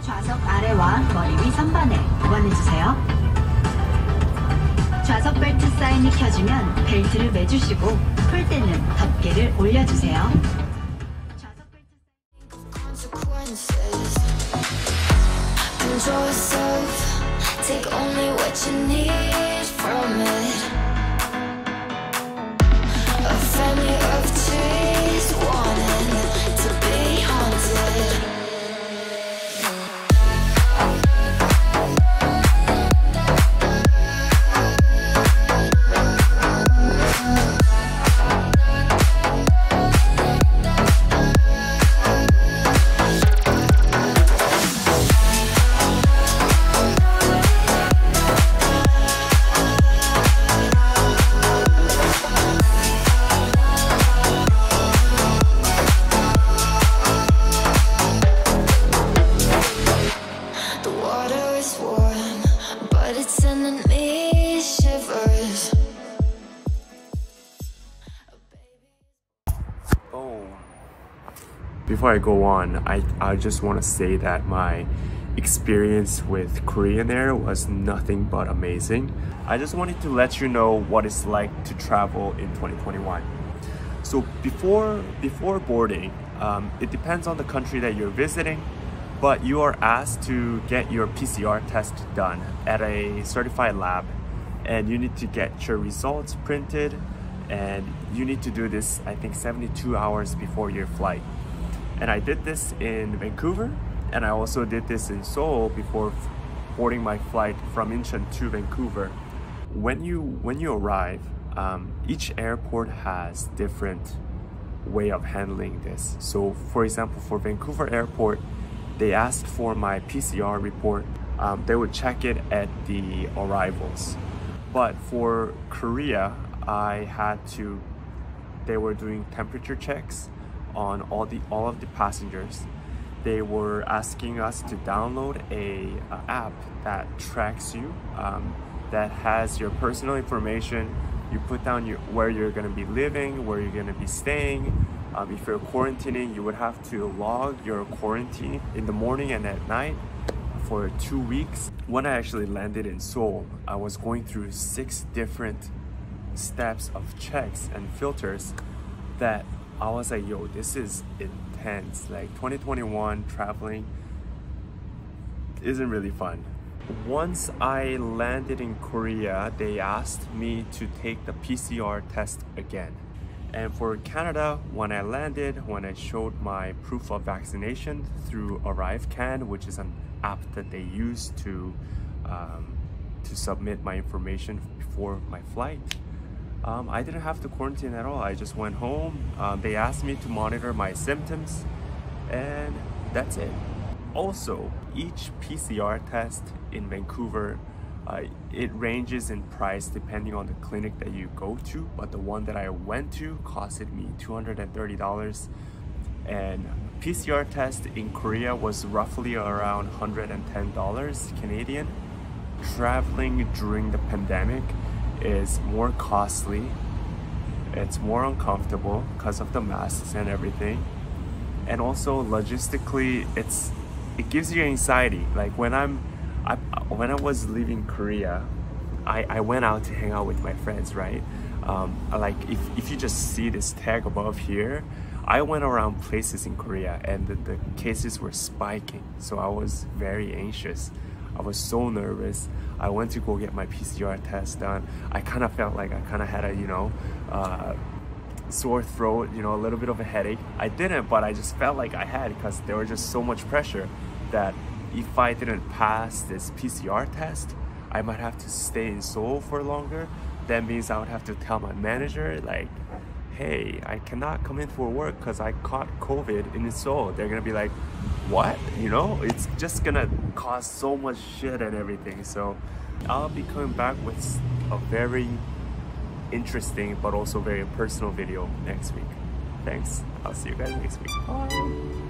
좌석 아래와 머리 위 선반을 보관해주세요. 사인이 켜지면 벨트를 매주시고 풀 때는 덮개를 올려주세요. Control yourself, take only what you need from it. Before I go on, I, I just want to say that my experience with Korean Air was nothing but amazing. I just wanted to let you know what it's like to travel in 2021. So before before boarding, um, it depends on the country that you're visiting, but you are asked to get your PCR test done at a certified lab, and you need to get your results printed, and you need to do this I think 72 hours before your flight. And I did this in Vancouver, and I also did this in Seoul before boarding my flight from Incheon to Vancouver. When you when you arrive, um, each airport has different way of handling this. So, for example, for Vancouver Airport, they asked for my PCR report. Um, they would check it at the arrivals. But for Korea, I had to. They were doing temperature checks on all the all of the passengers. They were asking us to download a, uh, app that tracks you, um, that has your personal information. You put down your, where you're going to be living, where you're going to be staying. Um, if you're quarantining, you would have to log your quarantine in the morning and at night for two weeks. When I actually landed in Seoul, I was going through six different steps of checks and filters that I was like, yo, this is intense. Like 2021 traveling isn't really fun. Once I landed in Korea, they asked me to take the PCR test again. And for Canada, when I landed, when I showed my proof of vaccination through ArriveCan, which is an app that they use to um, to submit my information before my flight, um, I didn't have to quarantine at all. I just went home. Um, they asked me to monitor my symptoms, and that's it. Also, each PCR test in Vancouver, uh, it ranges in price depending on the clinic that you go to. But the one that I went to costed me $230, and PCR test in Korea was roughly around $110 Canadian. Traveling during the pandemic is more costly. It's more uncomfortable because of the masks and everything. And also logistically, it's it gives you anxiety. Like when I'm, I, when I was leaving Korea, I, I went out to hang out with my friends, right? Um, like if, if you just see this tag above here, I went around places in Korea and the, the cases were spiking. So I was very anxious. I was so nervous. I went to go get my PCR test done. I kind of felt like I kind of had a, you know, uh, sore throat, you know, a little bit of a headache. I didn't, but I just felt like I had because there was just so much pressure that if I didn't pass this PCR test, I might have to stay in Seoul for longer. That means I would have to tell my manager, like, hey, I cannot come in for work because I caught COVID in Seoul. They're gonna be like, what? You know, it's just gonna cause so much shit and everything. So I'll be coming back with a very interesting but also very personal video next week. Thanks. I'll see you guys next week. Bye.